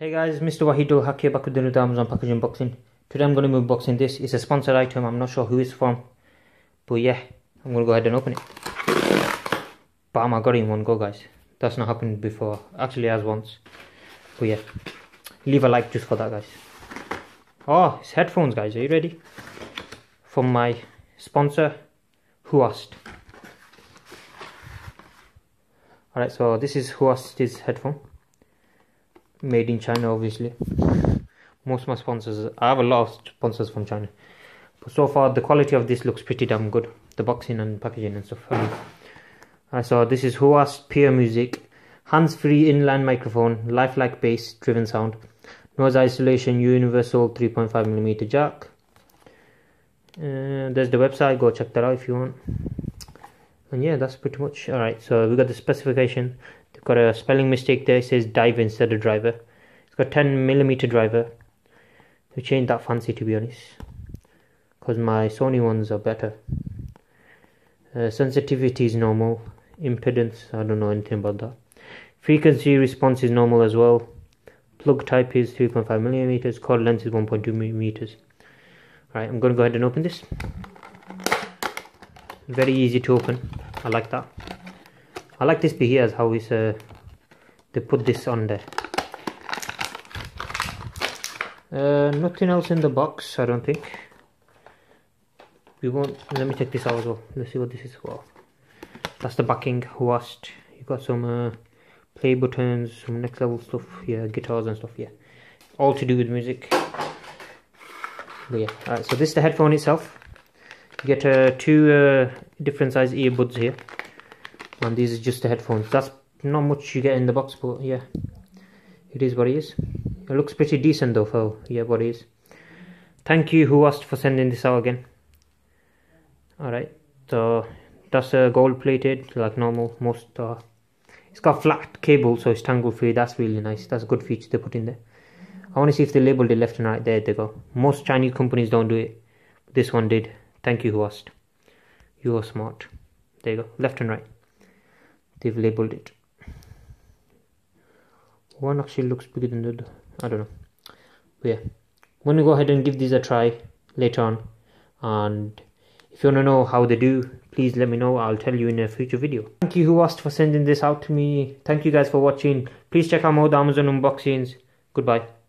Hey guys, Mr. Here back with another Amazon package unboxing. Today I'm going to be unboxing this. It's a sponsored item. I'm not sure who it's from. But yeah, I'm going to go ahead and open it. Bam, I got it in one go guys. That's not happened before. Actually as once. But yeah, leave a like just for that guys. Oh, it's headphones guys. Are you ready? From my sponsor, Huast. Alright, so this is Huast's headphone made in China obviously. Most of my sponsors I have a lot of sponsors from China. But so far the quality of this looks pretty damn good. The boxing and packaging and stuff. I mean, so this is Huast Pure Music. Hands-free inline microphone lifelike bass driven sound. Noise isolation universal 3.5mm jack. Uh, there's the website go check that out if you want. And yeah that's pretty much all right so we got the specification they've got a spelling mistake there. It says dive instead of driver. It's got 10 millimeter driver. They changed that fancy to be honest because my sony ones are better. Uh, sensitivity is normal. Impedance i don't know anything about that. Frequency response is normal as well. Plug type is 3.5 millimeters. Cord length is 1.2 millimeters all right i'm going to go ahead and open this. Very easy to open. I like that I like this bit here as how it's uh, they put this on there. Uh, nothing else in the box I don't think. We won't let me check this out as well. Let's see what this is for. That's the backing washed. You got some uh, play buttons some next level stuff yeah guitars and stuff yeah. All to do with music. But yeah alright so this is the headphone itself. You get uh, two uh, different size earbuds here and these are just the headphones. That's not much you get in the box but yeah it is what it is. It looks pretty decent though for yeah what it is. Thank you Huast for sending this out again. Alright so that's uh, gold plated like normal most uh, it's got flat cable so it's tangle free that's really nice. That's a good feature they put in there. I want to see if they labeled it left and right there they go. Most Chinese companies don't do it. This one did. Thank you, Huast. You are smart. There you go, left and right. They've labeled it. One actually looks bigger than the other. I don't know. But yeah, I'm gonna go ahead and give these a try later on. And if you wanna know how they do, please let me know. I'll tell you in a future video. Thank you Huast for sending this out to me. Thank you guys for watching. Please check out more Amazon unboxings. Goodbye.